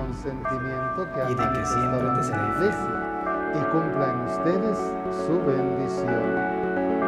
consentimiento que y de que siempre te seré iglesia y cumpla en ustedes su bendición.